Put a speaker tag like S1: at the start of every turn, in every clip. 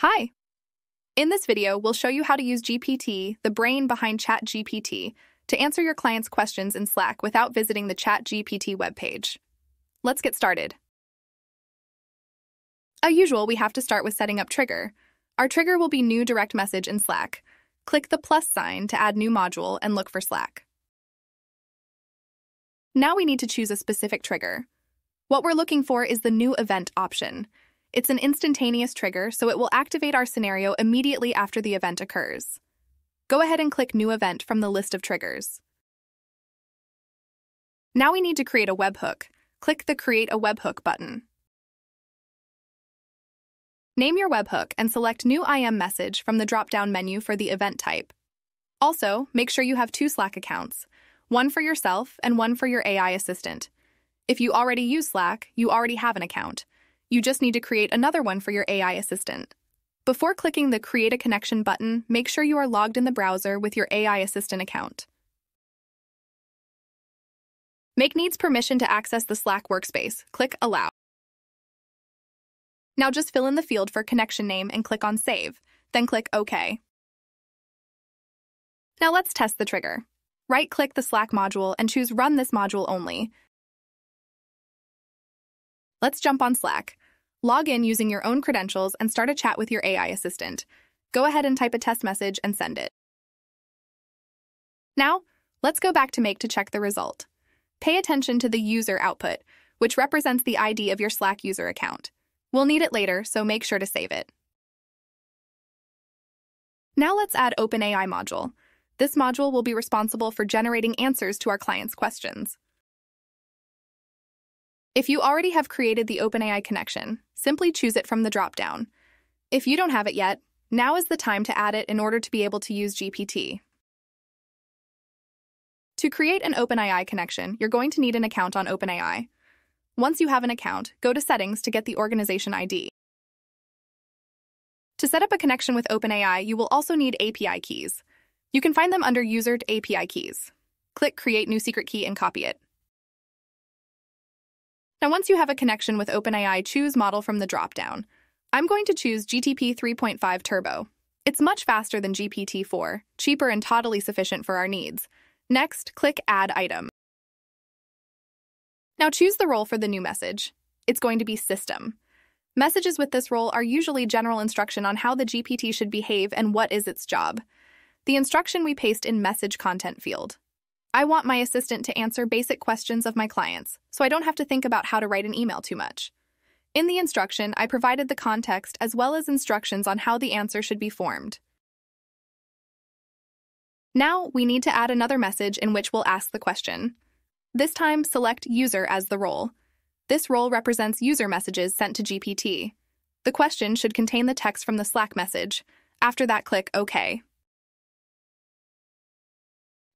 S1: Hi! In this video, we'll show you how to use GPT, the brain behind ChatGPT, to answer your client's questions in Slack without visiting the ChatGPT webpage. Let's get started. As usual, we have to start with setting up Trigger. Our trigger will be New Direct Message in Slack. Click the plus sign to add new module and look for Slack. Now we need to choose a specific trigger. What we're looking for is the New Event option. It's an instantaneous trigger, so it will activate our scenario immediately after the event occurs. Go ahead and click New Event from the list of triggers. Now we need to create a webhook. Click the Create a Webhook button. Name your webhook and select New IM Message from the drop-down menu for the event type. Also, make sure you have two Slack accounts, one for yourself and one for your AI assistant. If you already use Slack, you already have an account. You just need to create another one for your AI assistant. Before clicking the Create a Connection button, make sure you are logged in the browser with your AI assistant account. Make needs permission to access the Slack workspace. Click Allow. Now just fill in the field for connection name and click on Save, then click OK. Now let's test the trigger. Right-click the Slack module and choose Run this module only. Let's jump on Slack. Log in using your own credentials and start a chat with your AI assistant. Go ahead and type a test message and send it. Now, let's go back to Make to check the result. Pay attention to the user output, which represents the ID of your Slack user account. We'll need it later, so make sure to save it. Now let's add OpenAI module. This module will be responsible for generating answers to our clients' questions. If you already have created the OpenAI connection, simply choose it from the dropdown. If you don't have it yet, now is the time to add it in order to be able to use GPT. To create an OpenAI connection, you're going to need an account on OpenAI. Once you have an account, go to Settings to get the organization ID. To set up a connection with OpenAI, you will also need API keys. You can find them under User API keys. Click Create New Secret Key and copy it. Now, once you have a connection with OpenAI, choose Model from the dropdown. I'm going to choose GTP 3.5 Turbo. It's much faster than GPT-4, cheaper and totally sufficient for our needs. Next, click Add Item. Now choose the role for the new message. It's going to be System. Messages with this role are usually general instruction on how the GPT should behave and what is its job. The instruction we paste in Message Content field. I want my assistant to answer basic questions of my clients, so I don't have to think about how to write an email too much. In the instruction, I provided the context as well as instructions on how the answer should be formed. Now, we need to add another message in which we'll ask the question. This time, select User as the role. This role represents user messages sent to GPT. The question should contain the text from the Slack message. After that, click OK.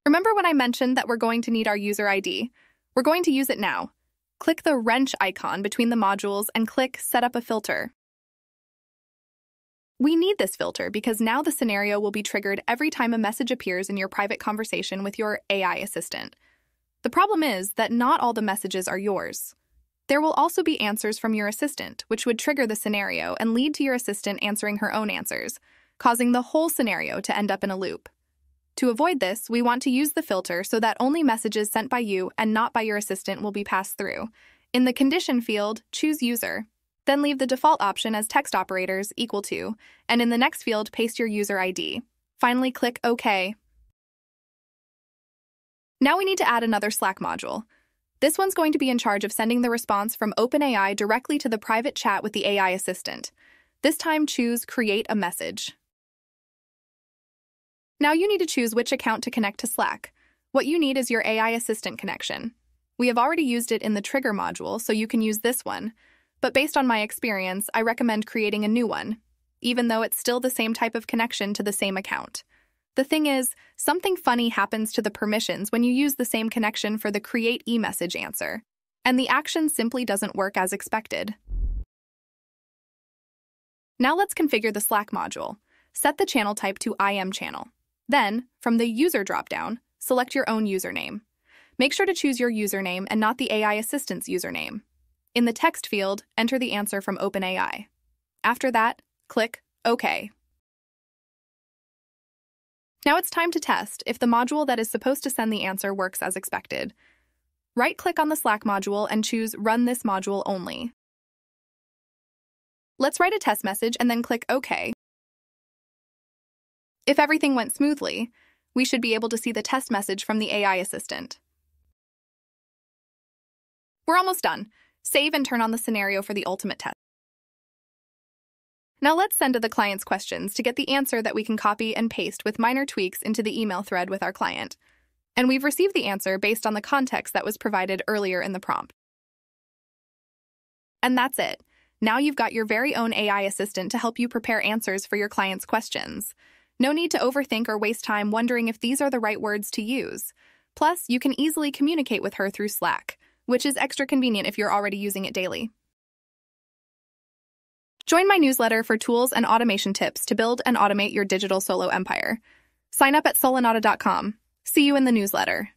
S1: Remember when I mentioned that we're going to need our user ID? We're going to use it now. Click the wrench icon between the modules and click Set up a filter. We need this filter because now the scenario will be triggered every time a message appears in your private conversation with your AI assistant. The problem is that not all the messages are yours. There will also be answers from your assistant, which would trigger the scenario and lead to your assistant answering her own answers, causing the whole scenario to end up in a loop. To avoid this, we want to use the filter so that only messages sent by you and not by your assistant will be passed through. In the condition field, choose user. Then leave the default option as text operators equal to, and in the next field, paste your user ID. Finally, click OK. Now we need to add another Slack module. This one's going to be in charge of sending the response from OpenAI directly to the private chat with the AI assistant. This time, choose Create a Message. Now you need to choose which account to connect to Slack. What you need is your AI assistant connection. We have already used it in the trigger module, so you can use this one. But based on my experience, I recommend creating a new one, even though it's still the same type of connection to the same account. The thing is, something funny happens to the permissions when you use the same connection for the create e-message answer, and the action simply doesn't work as expected. Now let's configure the Slack module. Set the channel type to IM channel. Then, from the User dropdown, select your own username. Make sure to choose your username and not the AI Assistant's username. In the text field, enter the answer from OpenAI. After that, click OK. Now it's time to test if the module that is supposed to send the answer works as expected. Right click on the Slack module and choose Run this module only. Let's write a test message and then click OK. If everything went smoothly, we should be able to see the test message from the AI assistant. We're almost done. Save and turn on the scenario for the ultimate test. Now let's send to the client's questions to get the answer that we can copy and paste with minor tweaks into the email thread with our client. And we've received the answer based on the context that was provided earlier in the prompt. And that's it. Now you've got your very own AI assistant to help you prepare answers for your client's questions. No need to overthink or waste time wondering if these are the right words to use. Plus, you can easily communicate with her through Slack, which is extra convenient if you're already using it daily. Join my newsletter for tools and automation tips to build and automate your digital solo empire. Sign up at solonauta.com. See you in the newsletter.